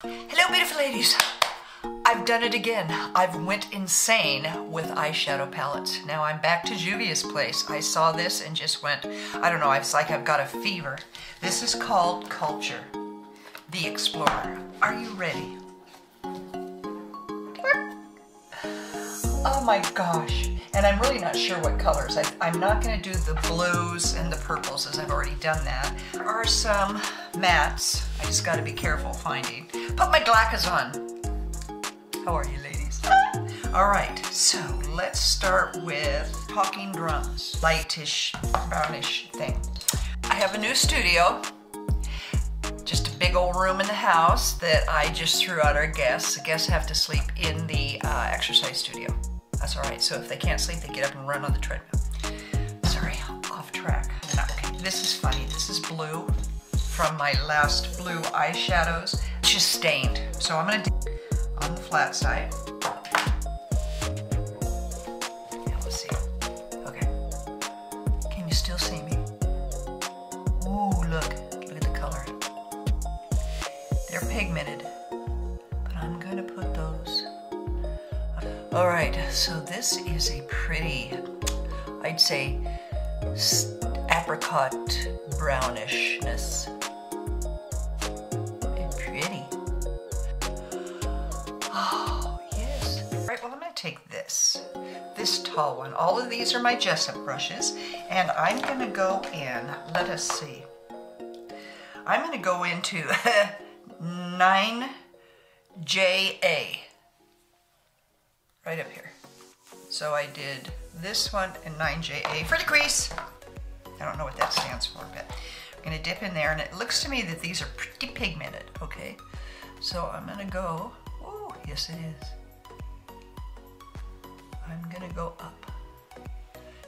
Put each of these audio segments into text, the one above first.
Hello, beautiful ladies. I've done it again. I've went insane with eyeshadow palettes. Now I'm back to Juvia's place. I saw this and just went, I don't know, it's like I've got a fever. This is called Culture, the Explorer. Are you ready? Oh my gosh. And I'm really not sure what colors. I, am not going to do the blues and the purples as I've already done that. There are some mattes. I just got to be careful finding. Put my glasses on. How are you ladies? All right, so let's start with Talking Drums. Lightish, brownish thing. I have a new studio. Just a big old room in the house that I just threw out our guests. The guests have to sleep in the uh, exercise studio. That's all right. So if they can't sleep, they get up and run on the treadmill. Sorry, off track. Okay, this is funny. This is blue from my last blue eyeshadows. It's just stained. So I'm gonna on the flat side. Yeah, let's see. Okay. Can you still see me? Ooh, look. Look at the color. They're pigmented. But I'm gonna put all right, so this is a pretty, I'd say, apricot brownishness. Pretty. Oh, yes. All right, well, I'm to take this, this tall one. All of these are my Jessup brushes, and I'm going to go in, let us see. I'm going to go into 9JA right up here. So I did this one and 9JA for the crease. I don't know what that stands for, but I'm gonna dip in there and it looks to me that these are pretty pigmented, okay? So I'm gonna go, oh, yes it is. I'm gonna go up.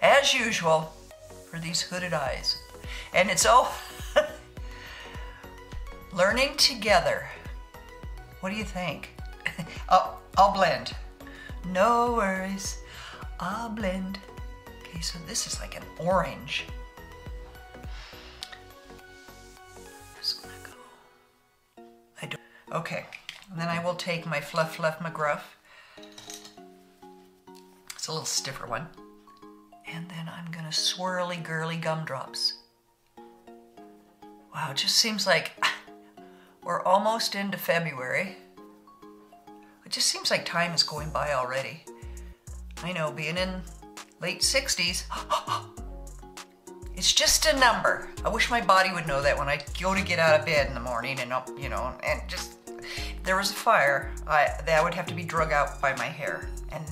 As usual, for these hooded eyes. And it's all learning together. What do you think? I'll, I'll blend. No worries, I'll blend. Okay, so this is like an orange. I do. Okay, and then I will take my Fluff Fluff McGruff. It's a little stiffer one. And then I'm gonna swirly girly gumdrops. Wow, it just seems like we're almost into February. It just seems like time is going by already. I know, being in late 60s, it's just a number. I wish my body would know that when I go to get out of bed in the morning and up, you know, and just, there was a fire, I, that would have to be drug out by my hair. And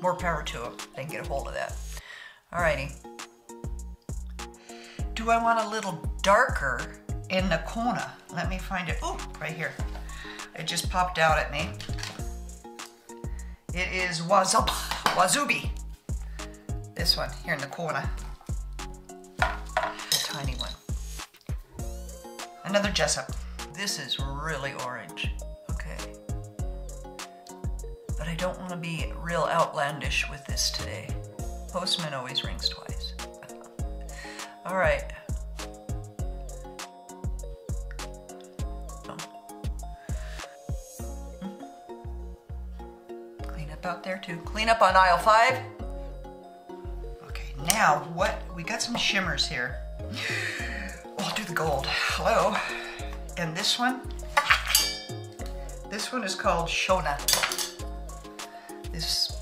more power to them. They can get a hold of that. Alrighty. Do I want a little darker in the corner? Let me find it. Oh, right here. It just popped out at me. It is Wazub, Wazubi. This one here in the corner. A tiny one. Another Jessup. This is really orange, okay. But I don't want to be real outlandish with this today. Postman always rings twice. All right. Out there too. Clean up on aisle five. Okay, now what? We got some shimmers here. I'll do the gold. Hello. And this one, this one is called Shona. This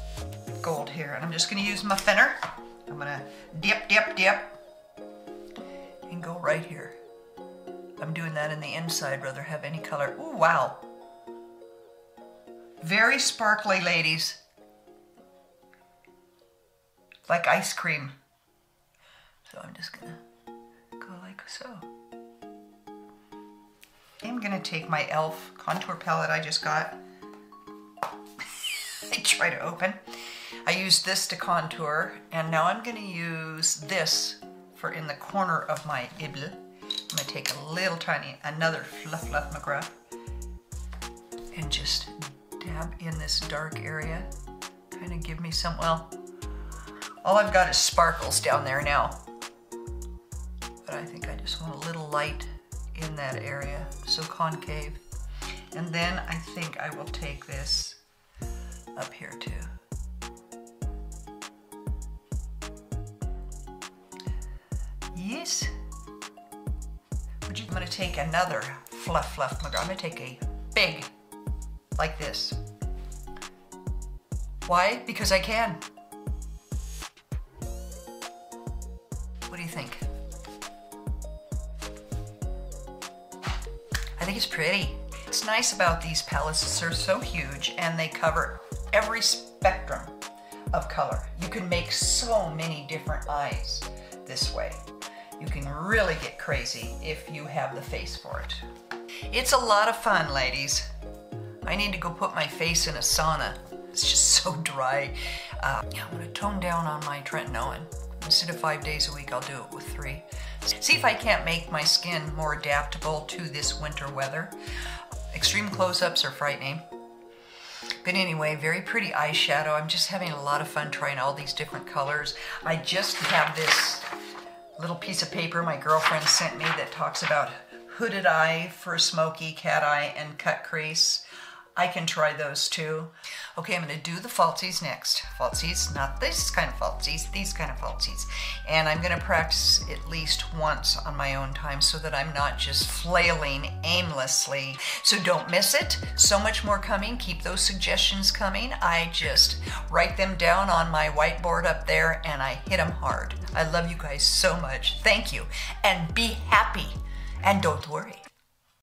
gold here. And I'm just gonna use my thinner. I'm gonna dip, dip, dip, and go right here. I'm doing that in the inside, rather have any color. Ooh, wow. Very sparkly, ladies. Like ice cream. So I'm just gonna go like so. I'm gonna take my e.l.f. contour palette I just got. I try to open. I used this to contour, and now I'm gonna use this for in the corner of my ibl. I'm gonna take a little tiny, another Fluff Fluff McGruff, and just dab in this dark area. Kind of give me some, well, all I've got is sparkles down there now. But I think I just want a little light in that area, so concave. And then I think I will take this up here too. Yes. I'm gonna take another fluff fluff. I'm gonna take a big, like this. Why? Because I can. What do you think? I think it's pretty. What's nice about these palettes is they're so huge and they cover every spectrum of color. You can make so many different eyes this way. You can really get crazy if you have the face for it. It's a lot of fun, ladies. I need to go put my face in a sauna. It's just so dry. Uh, I'm gonna tone down on my tretinoin. Instead of five days a week, I'll do it with three. See if I can't make my skin more adaptable to this winter weather. Extreme close-ups are frightening. But anyway, very pretty eyeshadow. I'm just having a lot of fun trying all these different colors. I just have this little piece of paper my girlfriend sent me that talks about hooded eye for smoky, cat eye, and cut crease. I can try those too. Okay, I'm gonna do the falsies next. Falsies, not this kind of falsies, these kind of falsies. And I'm gonna practice at least once on my own time so that I'm not just flailing aimlessly. So don't miss it. So much more coming. Keep those suggestions coming. I just write them down on my whiteboard up there and I hit them hard. I love you guys so much. Thank you. And be happy. And don't worry.